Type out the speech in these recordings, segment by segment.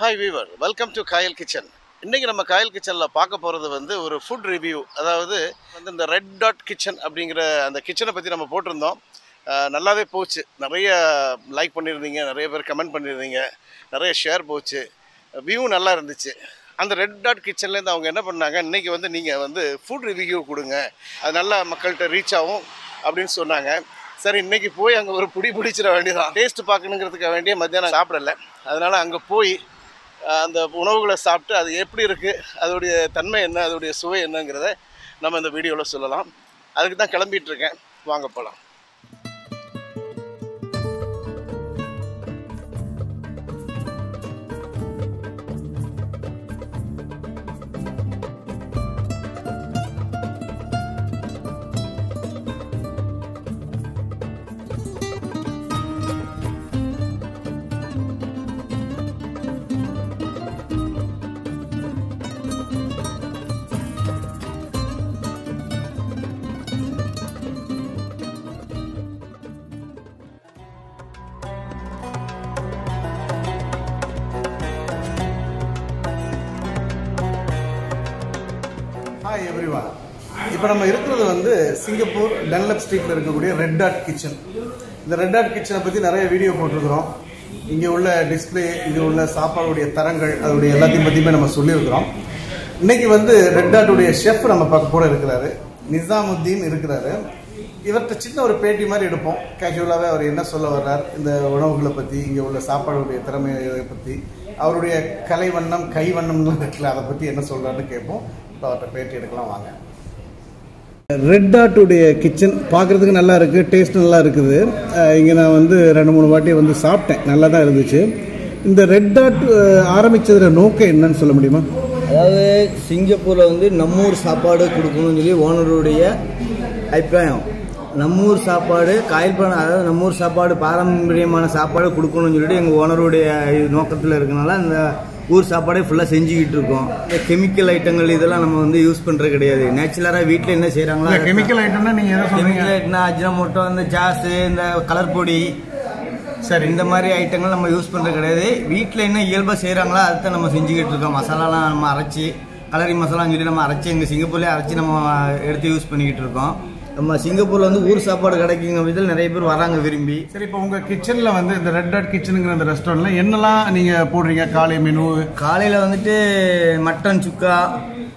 Hi viewer welcome to Kayal kitchen இன்றைக்கி நம்ம காயல் கிச்சனில் பார்க்க போகிறது வந்து ஒரு ஃபுட் ரிவ்யூ அதாவது வந்து இந்த ரெட் டாட் கிச்சன் அப்படிங்கிற அந்த கிச்சனை பற்றி நம்ம போட்டிருந்தோம். நல்லாவே போச்சு. நிறைய லைக் பண்ணியிருந்தீங்க நிறைய பேர் கமெண்ட் பண்ணியிருந்தீங்க. நிறைய ஷேர் போச்சு. வியூ நல்லா இருந்துச்சு. அந்த ரெட் டாட் கிச்சன்லேருந்து அவங்க என்ன பண்ணாங்க இன்றைக்கி வந்து நீங்கள் வந்து ஃபுட் ரிவ்யூ கொடுங்க. அது நல்லா மக்கள்கிட்ட ரீச் ஆகும் அப்படின்னு சொன்னாங்க. சரி இன்றைக்கி போய் அங்கே ஒரு புடி பிடிச்சிட வேண்டியதான் டேஸ்ட் பார்க்கணுங்கிறதுக்காக வேண்டிய மத்தியானம் சாப்பிடல. அதனால் அங்கே போய் அந்த உணவுகளை சாப்பிட்டு அது எப்படி இருக்குது அதோடைய தன்மை என்ன அதோடைய சுவை என்னங்கிறத நம்ம இந்த வீடியோவில் சொல்லலாம். அதுக்கு தான் கிளம்பிகிட்ருக்கேன் வாங்க போகலாம் இப்போ நம்ம இருக்கிறது வந்து சிங்கப்பூர் டன்லப் ஸ்ட்ரீட்டில் இருக்கக்கூடிய ரெட் டாட் கிச்சன் இந்த ரெட் டாட் கிச்சனை பற்றி நிறைய வீடியோ போட்டிருக்கிறோம். இங்கே உள்ள டிஸ்பிளே இங்கே உள்ள சாப்பாடுடைய தரங்கள் அதோடைய எல்லாத்தையும் பற்றியுமே நம்ம சொல்லியிருக்கிறோம். இன்னைக்கு வந்து ரெட் டாட்டுடைய ஷெஃப் நம்ம பார்க்க கூட இருக்கிறாரு. நிசாமுத்தீன் இருக்கிறாரு. இவர்கிட்ட சின்ன ஒரு பேட்டி மாதிரி எடுப்போம். கேஷுவலாகவே அவர் என்ன சொல்ல வர்றார் இந்த உணவுகளை பற்றி இங்கே உள்ள சாப்பாடுடைய திறமையை பற்றி அவருடைய கலை வண்ணம் கை இருக்குல்ல அதை பற்றி என்ன சொல்கிறாருன்னு கேட்போம். இப்போ அவர்கிட்ட பேட்டி எடுக்கலாம் வாங்க. ரெட் டாட்டுடைய கிச்சன் பார்க்குறதுக்கு நல்லா இருக்குது டேஸ்ட் நல்லா இருக்குது. இங்கே நான் வந்து ரெண்டு மூணு வாட்டி வந்து சாப்பிட்டேன். நல்லா தான் இருந்துச்சு. இந்த ரெட் டாட் ஆரம்பித்ததில் நோக்கம் என்னன்னு சொல்ல முடியுமா? அதாவது சிங்கப்பூரில் வந்து நம்மூர் சாப்பாடு கொடுக்கணும்னு சொல்லி ஓனருடைய அபிப்பிராயம். நம்மூர் சாப்பாடு காயல்பணம் அதாவது நம்மூர் சாப்பாடு பாரம்பரியமான சாப்பாடு கொடுக்கணும்னு சொல்லிட்டு எங்கள் ஓனருடைய நோக்கத்தில் இருக்கனால அந்த ஊர் சாப்பாடே ஃபுல்லாக செஞ்சுக்கிட்டு இருக்கோம். இந்த கெமிக்கல் ஐட்டங்கள் இதெல்லாம் நம்ம வந்து யூஸ் பண்ணுறது கிடையாது. நேச்சுரலாக வீட்டில் என்ன செய்கிறாங்களோ கெமிக்கல் ஐட்டம்னா நீங்கள் கெமிக்கல் ஐட்டம்னா அஜினமோட்டோ இந்த ஜாஸு இந்த கலர் பொடி சரி. இந்த மாதிரி ஐட்டங்கள் நம்ம யூஸ் பண்ணுறது கிடையாது. வீட்டில் என்ன இயல்பாக செய்கிறாங்களோ அதை நம்ம செஞ்சுக்கிட்டு இருக்கோம். மசாலாலாம் நம்ம அரைச்சி கலரி மசாலான்னு சொல்லி நம்ம அரைச்சி எங்கள் சிங்கப்பூர்லேயே அரைச்சி நம்ம எடுத்து யூஸ் பண்ணிக்கிட்டு இருக்கோம். நம்ம சிங்கப்பூரில் வந்து ஊர் சாப்பாடு கிடைக்குங்க விதத்தில் நிறைய பேர் வராங்க விரும்பி. சரி இப்போ உங்கள் கிச்சனில் வந்து இந்த ரெட் டாட் கிச்சனுங்கிற அந்த ரெஸ்டாரண்ட்டில் என்னெல்லாம் நீங்கள் போடுறீங்க? காலை மெனு காலையில் வந்துட்டு மட்டன் சுக்கா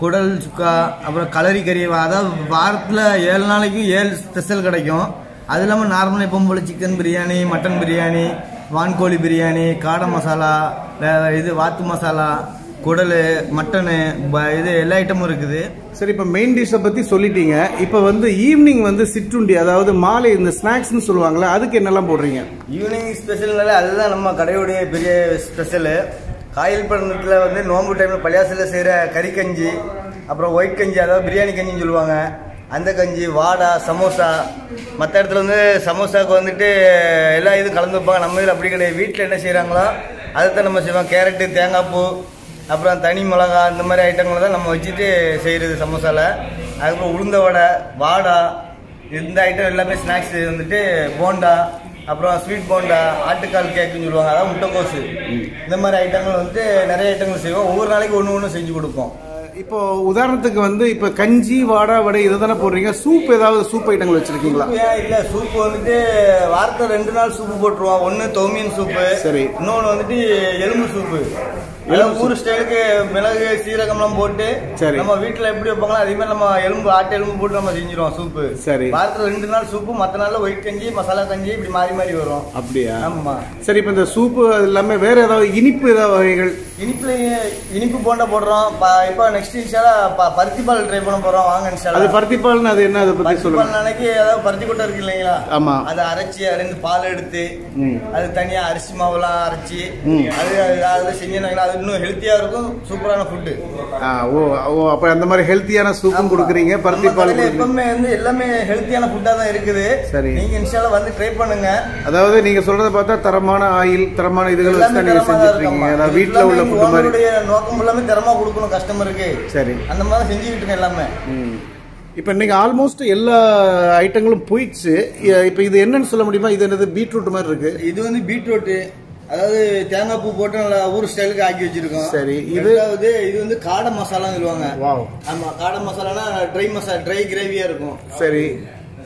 குடல் சுக்கா அப்புறம் கலரி கறி அதாவது வாரத்தில் ஏழு நாளைக்கு ஏழு ஸ்பெஷல் கிடைக்கும். அது இல்லாமல் நார்மலாக எப்பவும் போல் சிக்கன் பிரியாணி மட்டன் பிரியாணி வான்கோழி பிரியாணி காடை மசாலா இது வாத்து மசாலா குடல் மட்டனு இது எல்லா ஐட்டமும் இருக்குது. சரி இப்போ மெயின் டிஷ்ஷை பற்றி சொல்லிட்டீங்க. இப்போ வந்து ஈவினிங் வந்து சிற்றுண்டி அதாவது மாலை இந்த ஸ்நாக்ஸ்னு சொல்லுவாங்களே அதுக்கு என்னெல்லாம் போடுறீங்க? ஈவினிங் ஸ்பெஷல்னால அதுதான் நம்ம கடையுடைய பெரிய ஸ்பெஷலு காயல் பண்டத்தில் வந்து நோம்பு டைமில் பள்ளியாசில் செய்கிற கறி கஞ்சி அப்புறம் ஒயிட் கஞ்சி அதாவது பிரியாணி கஞ்சின்னு சொல்லுவாங்க. அந்த கஞ்சி வாடா சமோசா. மற்ற இடத்துல வந்து சமோசாவுக்கு வந்துட்டு எல்லா இதுவும் கலந்து வைப்பாங்க. நம்ம இதில் அப்படி கிடையாது. வீட்டில் என்ன செய்கிறாங்களோ அதைத்தான் நம்ம செய்வோம். கேரட்டு தேங்காய் பூ அப்புறம் தனி மிளகா இந்த மாதிரி ஐட்டங்களை தான் நம்ம வச்சுட்டு செய்கிறது சமோசாவில் அதுக்கப்புறம் உளுந்த வடை வாடா இந்த ஐட்டம் எல்லாமே ஸ்நாக்ஸ் வந்துட்டு போண்டா அப்புறம் ஸ்வீட் போண்டா ஆட்டுக்கால் கேக்குன்னு சொல்லுவாங்க. அதாவது முட்டைக்கோசு. இந்த மாதிரி ஐட்டங்கள் வந்துட்டு நிறைய ஐட்டங்கள் செய்வோம். ஒவ்வொரு நாளைக்கு ஒன்று ஒன்று செஞ்சு கொடுப்போம். இப்போ உதாரணத்துக்கு வந்து இப்போ கஞ்சி வாடா வடை இதை தானே போடுறீங்க? சூப் ஏதாவது சூப் ஐட்டங்கள் வச்சிருக்கீங்களா? இல்ல. சூப் வந்துட்டு வாரத்தில் ரெண்டு நாள் சூப்பு போட்டுருவோம். ஒன்று தோமியன் சூப்பு சரி. இன்னொன்று வந்துட்டு எலும்பு சூப்பு ஊர் ஸ்டைலுக்கு மிளகு சீரகம்லாம் போட்டு சரி. நம்ம வீட்டில் எப்படி வைப்பாங்களோ அதே மாதிரி நம்ம எலும்பு ஆட்டு எலும்பு போட்டு நம்ம செஞ்சிருவோம் சூப்பு சரி. வாரத்தில் ரெண்டு நாள் சூப்பு மற்ற நாள்ல ஒயிட் கஞ்சி மசாலா கஞ்சி இப்படி மாறி மாறி வரும். அப்படியா? ஆமா சரி இப்போ இந்த சூப்பு அது இல்லாம வேற ஏதாவது இனிப்பு ஏதாவது வகைகள் இனிப்புல இனிப்பு போண்டா போடுறோம். இப்போ நெக்ஸ்ட் இன்ஷாலா பருத்தி பால் ட்ரை பண்ண போறோம். வாங்க இன்ஷாலா அது பருத்திப்பால்னு அது என்ன? அதை பத்தி பருத்தி சொல்லுங்க. பால் நாளைக்கு அதாவது பருத்தி கொட்டை இருக்கு இல்லைங்களா? ஆமா. அதை அரைச்சி அதுலேருந்து பால் எடுத்து. அது தனியா அரிசி மாவுலாம் அரைச்சி அது அது- செஞ்சீங்கன்னா அது இன்னும் ஹெல்த்தியா இருக்கும் சூப்பரான ஃபுட்டு ஓ ஓ அப்ப அந்த மாதிரி ஹெல்த்தியான சூப்பும் கொடுக்குறீங்க பருத்திப்பால் கொடுக்குறீங்க. எப்பவுமே வந்து எல்லாமே ஹெல்த்தியான ஃபுட்டா தான் இருக்குது. சரி. நீங்க இன்ஷாலா வந்து ட்ரை பண்ணுங்க. அதாவது நீங்க சொல்றத பார்த்தா தரமான ஆயில் தரமான இதுகள் வச்சு நீங்க செஞ்சுட்டு இருக்கீங்க. வீட்டுல உள்ள ஃபுட் மாதிரி. நோக்கம் எல்லாமே தரமா கொடுக்கணும் கஸ்டமருக்கு. சரி. அந்த மாதிரி செஞ்சுக்கிட்டு இருக்கேன் எல்லாமே. இப்ப இன்னைக்கு ஆல்மோஸ்ட் எல்லா ஐட்டங்களும் போயிடுச்சு. இப்போ இது என்னன்னு சொல்ல முடியுமா? இது என்னது? பீட்ரூட் மாதிரி இருக்கு. இது வந்து பீட்ரூட் அதாவது தேங்காய் பூ போட்டு நல்லா ஊர் ஸ்டைலுக்கு ஆக்கி வச்சிருக்கோம். சரி, இது- ரெண்டாவது இது வந்து காடை மசாலான்னு சொல்லுவாங்க. வாவ். ஆமா காடை மசாலானா ட்ரை மசாலா ட்ரை கிரேவியா இருக்கும். சரி.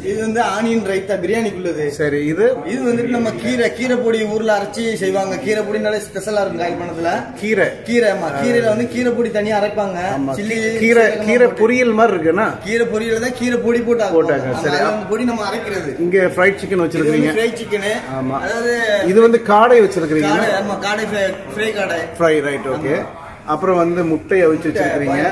இது வந்து ஆனியன் ரைத்தா பிரியாணிக்குள்ளது. சரி இது? இது வந்துட்டு நம்ம கீரை கீரை பொடி ஊர்ல அரைச்சி செய்வாங்க. கீரை பொடினாலே ஸ்பெஷலா இருக்கும் காய் பண்ணதுல கீரை. கீரை ஆமா. கீரையில வந்து கீரை பொடி தனியா அரைப்பாங்க. சில்லி கீரை கீரை. பொரியல் மாதிரி இருக்குன்னா? கீரை பொரியல தான் கீரை பொடி போட்டு போட்டாங்க, சரி. பொடி நம்ம அரைக்கிறது. இங்க ஃப்ரைட் சிக்கன் வச்சிருக்கீங்க ஃப்ரை சிக்கனு ஆமா. அதாவது இது வந்து காடை வச்சிருக்கீங்க காடை ஆமா காடை ஃப்ரை காடை. ஃப்ரை ரைட் ஓகே அப்புறம் வந்து முட்டையை வச்சு வச்சிருக்கீங்க.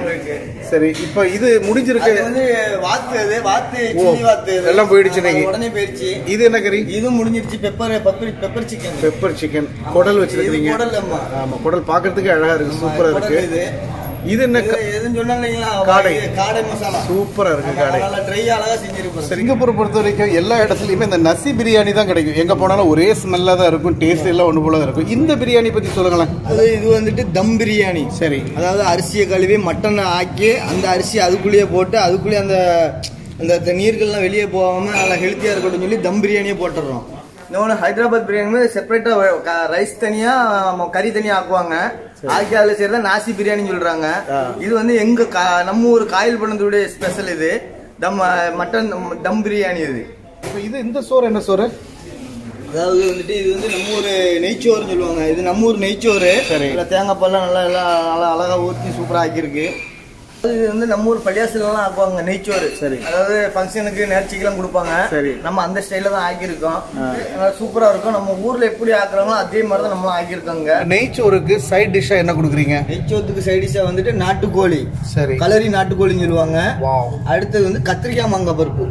சரி இப்போ இது முடிஞ்சிருக்கு. வந்து வாத்து அது வாத்து சில்லி வாத்து. எல்லாம் போயிடுச்சு இன்னைக்கு. உடனே போயிடுச்சு. இது என்ன கறி? இதுவும் முடிஞ்சிருச்சு pepper pepper pepper chicken. Pepper chicken. குடல் வச்சிருக்கீங்க இது குடல். ஆமா. குடல் பார்க்கிறதுக்கு அழகா இருக்கு. சூப்பரா இருக்கு. இது என்ன எதுன்னு சொன்னாங்க இல்லைங்களா காடை. காடை மசாலா. சூப்பரா இருக்கு காடை. நல்லா ட்ரை அழகா செஞ்சிருப்போம் சிங்கப்பூரை பொறுத்த வரைக்கும் எல்லா இடத்துலயுமே இந்த நசி பிரியாணி தான் கிடைக்கும். எங்க போனாலும் ஒரே ஸ்மெல்லா தான் இருக்கும் டேஸ்ட் எல்லாம் ஒன்று போல தான் இருக்கும். இந்த பிரியாணி பத்தி சொல்லுங்களேன். அது இது வந்துட்டு தம் பிரியாணி. சரி. அதாவது அரிசியை கழுவி மட்டனை ஆக்கி அந்த அரிசி அதுக்குள்ளேயே போட்டு அதுக்குள்ளேயே அந்த அந்த த- நீர்கள்லாம் வெளியே போகாம நல்லா ஹெல்த்தியா இருக்கட்டும் சொல்லி தம் பிரியாணியே போட்டுடுறோம். இன்னொன்று ஹைதராபாத் பிரியாணி செப்பரேட்டா ரைஸ் தனியா ம- கறி தனியா ஆக்குவாங்க. ஆக்கி அதில் செய்யறத நாசி பிரியாணின்னு சொல்றாங்க. ஆ. இது வந்து எங்க கா- நம்ம ஊர் காயில் பண்ணதுடைய ஸ்பெஷல் இது. தம் மட்டன் தம் பிரியாணி இது. இப்போ இது இந்த சோறு என்ன சோறு? அதாவது வந்துட்டு இது வந்து நம்ம ஊர் நெய்ச்சோறுன்னு சொல்லுவாங்க. இது நம்ம ஊர் நெய்ச்சோறு. சரி. தேங்காய் பால்லாம் நல்லா எல்லாம் நல்லா அழகா ஊற்றி சூப்பரா ஆக்கியிருக்கு. இது வந்து நம்ம ஊர் பள்ளியாசிலாம் ஆக்குவாங்க நெய்ச்சோறு. சரி. அதாவது ஃபங்க்ஷனுக்கு நேர்ச்சிக்கெல்லாம் கொடுப்பாங்க. சரி. நம்ம அந்த ஸ்டைல தான் ஆக்கியிருக்கோம். நல்லா சூப்பரா இருக்கும். நம்ம ஊர்ல எப்படி ஆக்குறாங்களோ அதே மாதிரி தான் நம்மளும் ஆக்கியிருக்கோங்க. நெய்ச்சோறுக்கு சைட் டிஷ்ஷா என்ன கொடுக்குறீங்க? நெய்ச்சோத்துக்கு சைடிஷா வந்துட்டு நாட்டுக்கோழி. சரி. கலரி நாட்டுக்கோழின்னு சொல்லுவாங்க. அடுத்தது வந்து கத்திரிக்காய் மாங்காய் பருப்பு.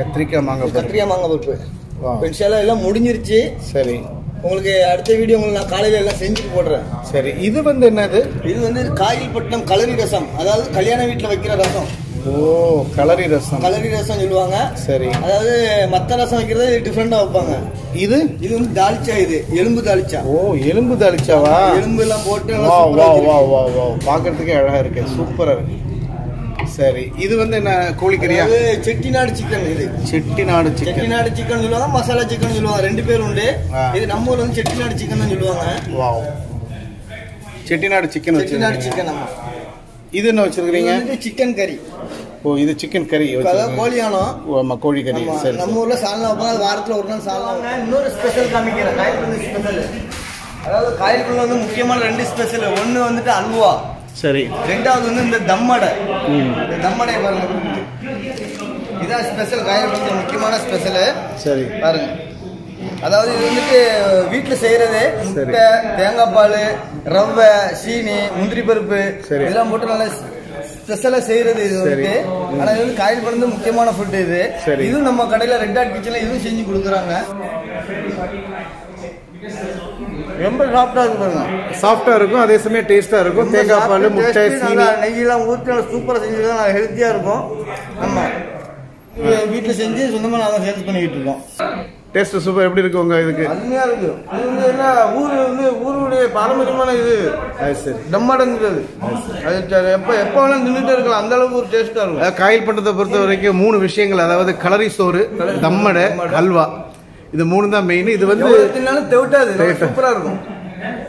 கத்திரிக்காய் மாங்காய். கத்திரிக்காய் மாங்காய் பருப்பு. இப்போ எல்லாம் முடிஞ்சிருச்சு. சரி. உங்களுக்கு அடுத்த வீடியோ உங்களுக்கு நான் காலையில எல்லாம் செஞ்சுட்டு போடுறேன். சரி இது வந்து என்னது? இது வந்து காயில்பட்டினம் கலரி ரசம். அதாவது கல்யாண வீட்டுல வைக்கிற ரசம். ஓ கலரி ரசம். கலரி ரசம் சொல்லுவாங்க. சரி. அதாவது மத்த ரசம் வைக்கிறது டிஃப்ரெண்டா வைப்பாங்க. இது? இது வந்து தாளிச்சா இது எலும்பு தாளிச்சா. ஓ எலும்பு தாளிச்சாவா? எலும்பு எல்லாம் போட்டு வா வா. வா வா வா பார்க்கறதுக்கே அழகா இருக்கு. சூப்பரா இருக்கு. சரி. இது வந்து என்ன கோழிக்கறியா? செட்டிநாடு சிக்கன் இது. செட்டிநாடு சிக்கன் செட்டிநாடு சிக்கன் சொல்லுவாங்க மசாலா சிக்கன் சொல்லுவாங்க ரெண்டு பேர் உண்டு. இது நம்ம ஊர்ல வந்து செட்டிநாடு சிக்கன் சொல்லுவாங்க. Wow. Chettinad chicken Chettinad chicken நம்ம இது என்ன வச்சிருக்கீங்க சிக்கன் கறி ஓ இது சிக்கன் கறி அதாவது ஓ ஆமா கோழி கறி ஆமா, சரி. நம்ம ஊர்ல சால்னா அது வாரத்துல ஒரு நாள் சால்னா இன்னொரு ஸ்பெஷல் காமிக்கிறேன். காயல்குள்ள ஸ்பெஷல் அதாவது காயல்குள்ள வந்து முக்கியமான ரெண்டு ஸ்பெஷல் ஒன்னு வந்துட்டு அல்வா. சரி. ரெண்டாவது வந்து இந்த தம்மடை. இந்த தம்மடை பாருங்க. இதான் ஸ்பெஷல் காயல்குள்ள முக்கியமான ஸ்பெஷல் சரி. பாருங்க. அதாவது இது வந்துட்டு வீட்டில் செய்யறது. முட்டை தேங்காய் பால் ரவை சீனி முந்திரி பருப்பு. இதெல்லாம் போட்டு நல்லா ஸ்பெஷலாக செய்யறது இது. வந்துட்டு. ஆனால் இது வந்து காயில் பண்ணது முக்கியமான ஃபுட் இது. இதுவும் நம்ம கடையில் ரெட் ஆட் கிச்சனில் இதுவும் செஞ்சு கொடுக்குறாங்க. ரொம்ப சாஃப்டா இருக்கு பாருங்க. சாஃப்டா இருக்கும் அதே சமயம் டேஸ்டா இருக்கும். தேங்காய் பால் முட்டை சீனி. நெய்யெல்லாம் ஊற்றி நல்லா சூப்பராக செஞ்சுருக்கோம் நல்லா ஹெல்த்தியாக இருக்கும். ஆமாம் வீட்டில் செஞ்சு சொந்தமாக நாங்கள் சேல்ஸ் பண்ணிக்கிட்டு இருக்கோம். டேஸ்ட் சூப்பர் எப்படி இருக்கு உங்க இதுக்கு? அருமையா இருக்கு. இது வந்து என்ன ஊர் வந்து ஊருடைய பாரம்பரியமான இது. சரி. டம்மாடங்கிறது அது சரி, எப்ப எப்ப வேணாலும் தின்னுட்டே இருக்கலாம் அந்த அளவுக்கு ஒரு டேஸ்டா இருக்கும். காயில் பண்டத்தை பொறுத்த வரைக்கும் மூணு விஷயங்கள் அதாவது கலரி சோறு தம்மடை. ஹல்வா இது மூணு தான் மெயின் இது வந்து எவ்வளவு தின்னாலும் தெவிட்டாது. தெவிட்டா. சூப்பரா இருக்கும்.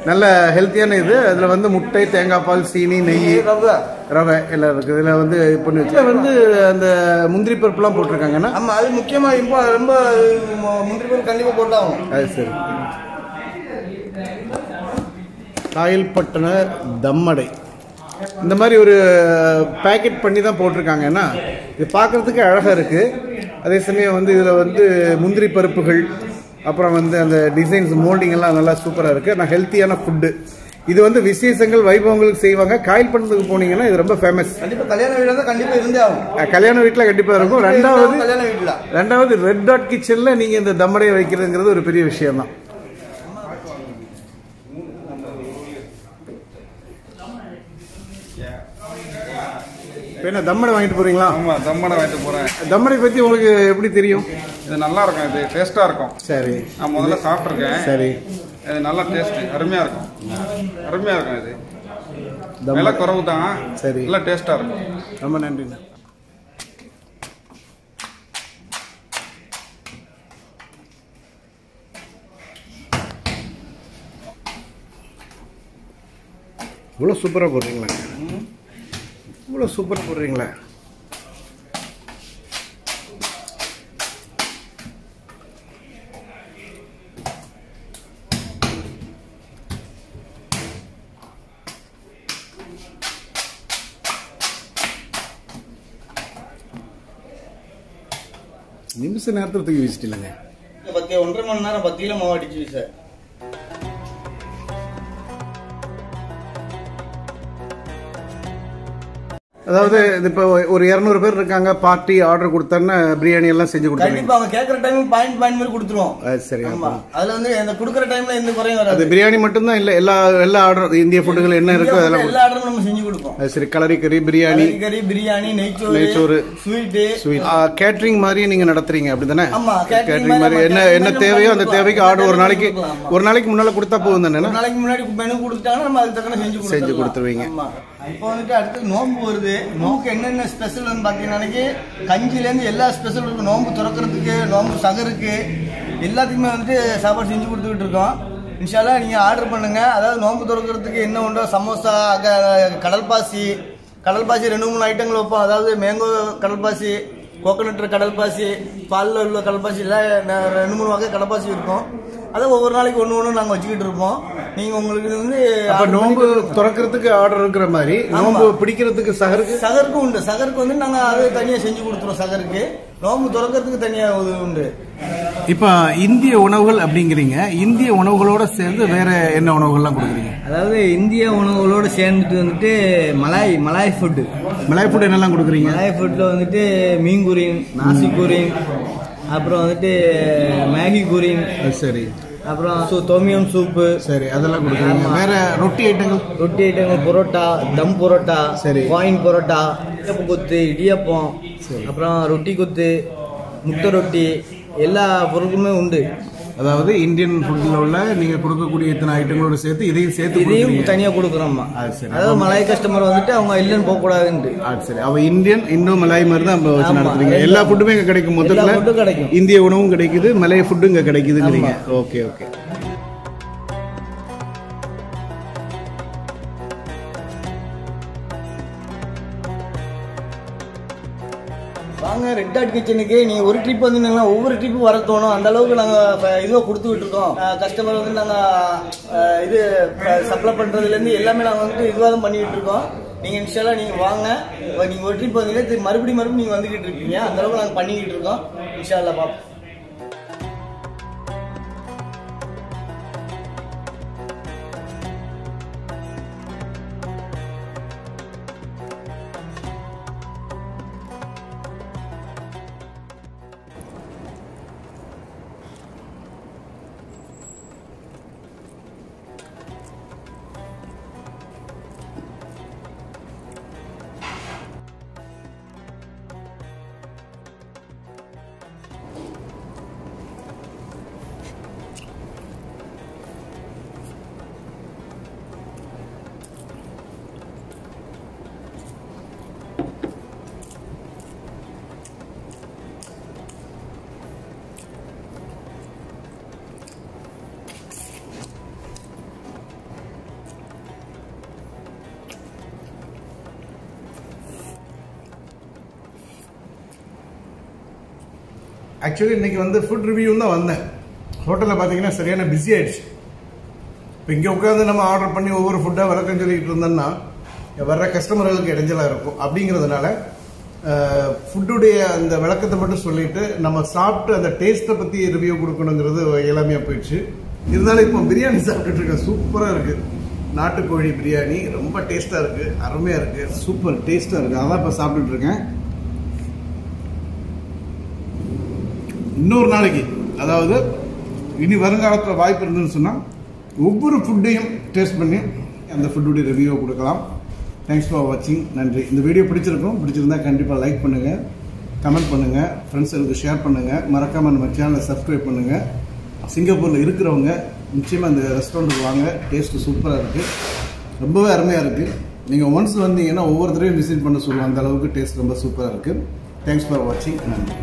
நல்ல ஹெல்த்தியான இது. அதுல வந்து முட்டை தேங்காய் பால் சீனி நெய் ரவை. எல்லாம் இருக்கு. இதுல வந்து பண்ணி வச்சு வந்து அந்த முந்திரி பருப்புலாம் போட்டிருக்காங்கன்னா அது முக்கியமா இப்போ ரொம்ப முந்திரி பருப்பு கண்டிப்பா போட்டாகும் அது சரி. காயல்பட்டண தம்மடை. இந்த மாதிரி ஒரு பேக்கெட் பண்ணி தான் போட்டிருக்காங்கன்னா இது பார்க்கறதுக்கு அழகாக இருக்குது அதே சமயம் வந்து இதில் வந்து முந்திரி பருப்புகள் அப்புறம் வந்து அந்த டிசைன்ஸ் மோல்டிங் எல்லாம் நல்லா சூப்பராக இருக்குது நான் ஹெல்த்தியான ஃபுட்டு இது வந்து விசேஷங்கள் வைபவங்களுக்கு செய்வாங்க. காயில் பண்ணதுக்கு போனீங்கன்னா இது ரொம்ப ஃபேமஸ் கண்டிப்பா கல்யாண வீடு தான் கண்டிப்பா இருந்தே ஆகும். கல்யாண வீட்டில் கண்டிப்பாக இருக்கும். ரெண்டாவது கல்யாண வீட்டுல ரெண்டாவது ரெட் டாட் கிச்சனில் நீங்கள் இந்த தம்மடையை வைக்கிறதுங்கிறது ஒரு பெரிய விஷயம் தான் என்ன தம்மடை வாங்கிட்டு போறீங்களா? ஆமா தம்மடை வாங்கிட்டு போறேன். தம்மடை பற்றி உங்களுக்கு எப்படி தெரியும்? இது நல்லா இருக்கும் இது டேஸ்டா இருக்கும். சரி. நான் முதல்ல சாப்பிட்ருக்கேன் சரி. இது நல்ல டேஸ்ட் அருமையா இருக்கும். அருமையா இருக்கும் இது. விலை குறவு தான். சரி. நல்லா டேஸ்டா இருக்கும். ரொம்ப நன்றிண்ணா. இவ்வளோ சூப்பராக போடுறீங்களா. இவ்வளோ சூப்பராக போடுறீங்களா? நிமிஷ நேரத்தில் தூக்கி வச்சுட்டில்லங்க பத்து ஒன்றரை மணி நேரம் பத்து கிலோ மாவு அடிச்சு சார். அதாவது இப்போ ஒரு இரநூறு பேர் இருக்காங்க பார்ட்டி ஆர்டர் கொடுத்தோன்னா பிரியாணி எல்லாம் செஞ்சு கொடுத்துருவீங்க. கண்டிப்பா அவங்க கேட்கற டைம் பாயிண்ட் பாயிண்ட் மாதிரி கொடுத்துருவோம். சரி ஆமா. அதுல வந்து அந்த குடுக்கற டைம்ல எந்த குறையும் வராது. பிரியாணி மட்டும்தான் இல்லை எல்லா எல்லா ஆர்டர் இந்திய ஃபுட்டுகள் என்ன இருக்கோ அதெல்லாம் எல்லா ஆர்டரும் நம்ம செஞ்சு கொடுப்போம். சரி கலரி கறி பிரியாணி கறி பிரியாணி நெய்ச்சோறு நெய்ச்சோறு. ஸ்வீட்டு ஸ்வீட் கேட்டரிங் மாதிரி நீங்க நடத்துறீங்க அப்படிதானே? ஆமா, கேட்டரிங் மாதிரி என்ன என்ன தேவையோ அந்த. தேவைக்கு ஆர்டர் ஒரு நாளைக்கு. ஒரு நாளைக்கு முன்னால கொடுத்தா போதும் தானே? ஒரு நாளைக்கு முன்னாடி மெனு கொடுத்தாங்கன்னா நம்ம அதுக்கு தக்கன செஞ்சு செஞ்சு. கொடுத்துருவீங்க. இப்போ வந்துட்டு அடுத்து நோம்பு வருது. நோம்புக்கு என்னென்ன ஸ்பெஷல் பார்த்தீங்கன்னா பாத்தீங்கன்னா கஞ்சிலேருந்து எல்லா ஸ்பெஷல் இருக்கும் நோம்பு திறக்கிறதுக்கு நோம்பு சகருக்கு எல்லாத்துக்குமே வந்துட்டு சாப்பாடு செஞ்சு கொடுத்துக்கிட்டு இருக்கோம். இன்ஷால்லா நீங்கள் ஆர்டர் பண்ணுங்க. அதாவது நோம்பு திறக்கிறதுக்கு என்ன உண்டோ சமோசா கடல்பாசி கடல் பாசி ரெண்டு மூணு ஐட்டங்கள் வைப்போம். அதாவது மேங்கோ கடல்பாசி கோகோனட் கடல்பாசி பாலில் உள்ள கடல்பாசி எல்லாம் ரெண்டு மூணு வகை கடல்பாசி இருக்கும் அதை ஒவ்வொரு நாளைக்கு ஒன்று ஒன்று நாங்கள் வச்சுக்கிட்டு இருப்போம். நீங்கள் உங்களுக்கு வந்து அப்ப பண்ணி- திறக்கிறதுக்கு ஆர்டர் இருக்கிற மாதிரி நோன்பு பிடிக்கிறதுக்கு சகருக்கு? சகருக்கு உண்டு. சகருக்கு வந்து நாங்கள் அது தனியாக செஞ்சு கொடுத்துருவோம் சகருக்கு. நோம்பு திறக்கிறதுக்கு தனியாக இது உண்டு. இப்ப இந்திய உணவுகள் அப்படிங்கிறீங்க. இந்திய உணவுகளோட சேர்ந்து வேற என்ன உணவுகள்லாம் கொடுக்குறீங்க? அதாவது இந்திய உணவுகளோடு சேர்ந்துட்டு வந்துட்டு Malay Malay food Malay food என்னெல்லாம் கொடுக்குறீங்க? மலாய் ஃபுட்டில் வந்துட்டு மீன் குரின் நாசி குரின் அப்புறம் வந்துட்டு மேகி குரின் சரி. அப்புறம் சு- தொமியம் சூப்பு சரி அதெல்லாம் கொடுக்குறீங்க. வேற ரொட்டி ஐட்டங்கள்? ரொட்டி ஐட்டங்கள் புரோட்டா தம் புரோட்டா சரி. காயின் புரோட்டா இடியப்பம் கொத்து இடியப்பம் அப்புறம் ரொட்டி கொத்து முட்டை ரொட்டி எல்லா பொருட்களுமே உண்டு. அதாவது இந்தியன் ஃபுட்ல உள்ள நீங்க கொடுக்கக்கூடிய இத்தனை ஐட்டங்களோட சேர்த்து இதையும் சேர்த்து இதையும் கொடுக்குறீங்க. தனியா கொடுக்குறோம்மா. அது சரி. அதாவது மலாய் கஸ்டமர் வந்துட்டு அவங்க இல்லைன்னு போக கூடாதுன்ட்டு சரி. அவ இந்தியன் இந்தோ மலாய் மாதிரி தான் நம்ம வச்சு. நடத்துறீங்க. எல்லா- ஃபுட்டுமே இங்க கிடைக்கும். மொத்தத்துல கிடைக்கும். இந்திய உணவும் கிடைக்குது மலைய ஃபுட்டும் இங்க கிடைக்குதுங்கிறீங்க ஓகே ஓகே ரெட் டாட் கிச்சனுக்கு நீங்க ஒரு ட்ரிப் வந்தீங்கன்னா ஒவ்வொரு ட்ரிப்பு வர தோணும். அந்த அளவுக்கு நாங்க இதுவாக இதுவா கொடுத்துக்கிட்டு இருக்கோம். கஸ்டமர் வந்து நாங்க இது சப்ளை பண்றதுல இருந்து எல்லாமே நாங்க வந்து இதுவாக தான் பண்ணிக்கிட்டு இருக்கோம். நீங்க இன்ஷால்லா நீங்க வாங்க. நீங்கள் நீங்க ஒரு ட்ரிப் வந்தீங்கன்னா மறுபடியும் மறுபடியும் நீங்க வந்துகிட்டு இருக்கீங்க அந்த அளவுக்கு நாங்க பண்ணிக்கிட்டு இருக்கோம். இன்ஷால்லா பாப்போம். ஆக்சுவலி இன்னைக்கு வந்து ஃபுட் ரிவ்யூ தான் வந்தேன். ஹோட்டலில் பார்த்தீங்கன்னா சரியான பிஸி ஆயிடுச்சு. இப்போ இங்கே உட்காந்து நம்ம ஆர்டர் பண்ணி ஒவ்வொரு ஃபுட்டாக விளக்கம் சொல்லிட்டு இருந்தோம்னா வர்ற கஸ்டமர்களுக்கு இடைஞ்சலாக இருக்கும். அப்படிங்கிறதுனால ஃபுட்டுடைய அந்த விளக்கத்தை மட்டும் சொல்லிட்டு நம்ம சாப்பிட்டு அந்த டேஸ்ட்டை பற்றி ரிவ்யூ கொடுக்கணுங்கிறது இளமையாக போயிடுச்சு. இருந்தாலும் இப்போ பிரியாணி சாப்பிட்டுட்டு இருக்கேன். சூப்பராக இருக்குது நாட்டுக்கோழி பிரியாணி ரொம்ப டேஸ்ட்டாக இருக்குது அருமையாக இருக்குது சூப்பர் டேஸ்ட்டாக இருக்குது அதான் இப்போ சாப்பிட்டுட்டு இருக்கேன். இன்னொரு நாளைக்கு அதாவது இனி வருங்காலத்தில் வாய்ப்பு இருந்துன்னு சொன்னால் ஒவ்வொரு ஃபுட்டையும் டேஸ்ட் பண்ணி அந்த ஃபுட்டுடைய ரிவ்யூவை கொடுக்கலாம். தேங்க்ஸ் ஃபார் வாட்சிங் நன்றி. இந்த வீடியோ பிடிச்சிருக்கும் பிடிச்சிருந்தா கண்டிப்பாக லைக் பண்ணுங்கள் கமெண்ட் பண்ணுங்கள் ஃப்ரெண்ட்ஸுக்கு ஷேர் பண்ணுங்கள் மறக்காமல் நம்ம சேனலை சப்ஸ்கிரைப் பண்ணுங்கள் சிங்கப்பூரில் இருக்கிறவங்க நிச்சயமாக இந்த ரெஸ்டாரண்ட்டுக்கு வாங்க டேஸ்ட்டு சூப்பராக இருக்குது ரொம்பவே அருமையாக இருக்குது நீங்கள் ஒன்ஸ் வந்தீங்கன்னா ஒவ்வொருத்தரையும் விசிட் பண்ண சொல்லுவோம் அந்த அளவுக்கு டேஸ்ட் ரொம்ப சூப்பராக இருக்குது தேங்க்ஸ் ஃபார் வாட்சிங் நன்றி.